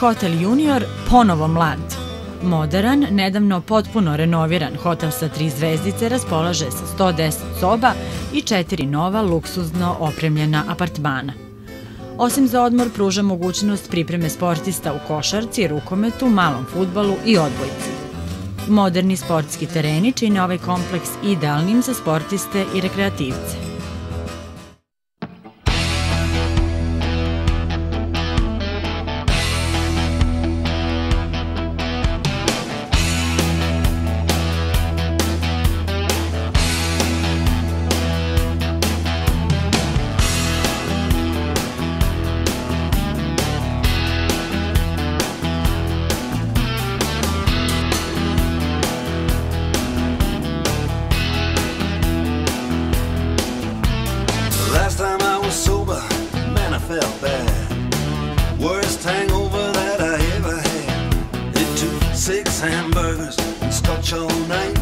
Hotel Junior ponovo mlad. Modern, nedavno potpuno renoviran hotel sa tri zvezdice raspolaže sa 110 soba i četiri nova luksuzno opremljena apartmana. Osim za odmor pruža mogućnost pripreme sportista u košarci, rukometu, malom futbalu i odbojci. Moderni sportski tereni čine ovaj kompleks idealnim za sportiste i rekreativce. felt bad. Worst hangover that I ever had. It took six hamburgers and scotch all night.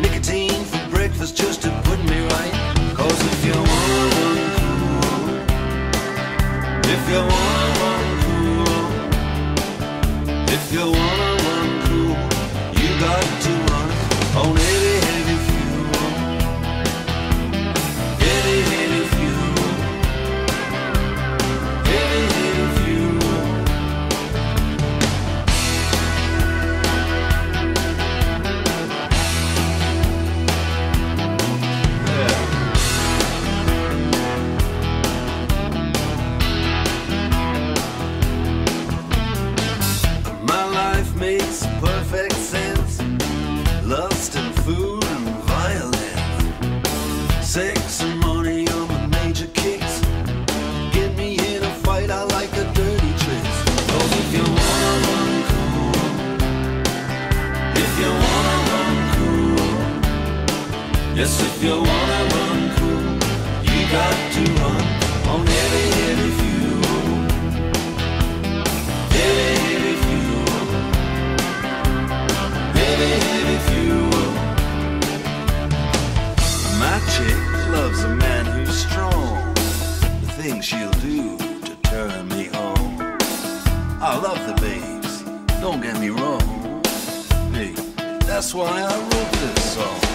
Nicotine for breakfast just to put me right. Cause if you want one cool, if you want one cool, if you want food and violin. Sex and money are my major kicks. Get me in a fight, I like a dirty tricks. Cause if you wanna run cool, if you wanna run cool, yes, if you wanna run cool, you got to run on every she'll do to turn me on. I love the bass, don't get me wrong. Hey, that's why I wrote this song.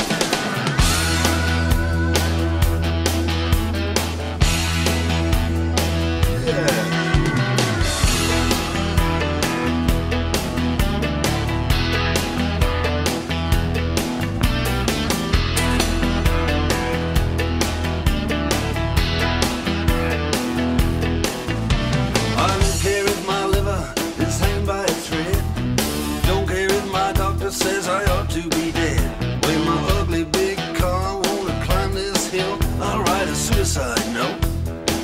suicide note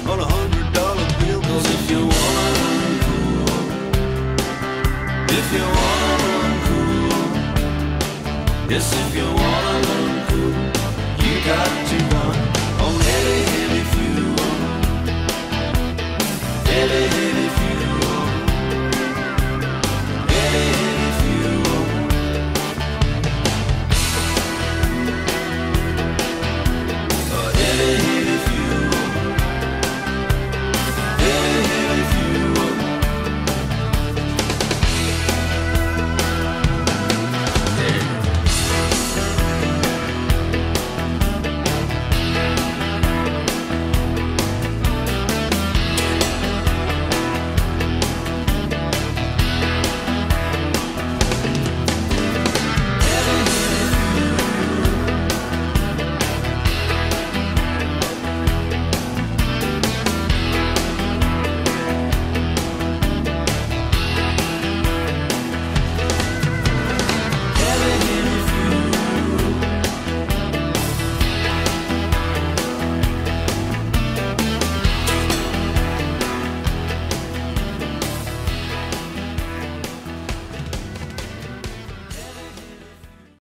on a hundred dollar bill. Cause if you wanna run cool, if you wanna run cool, yes, if you wanna run cool, you got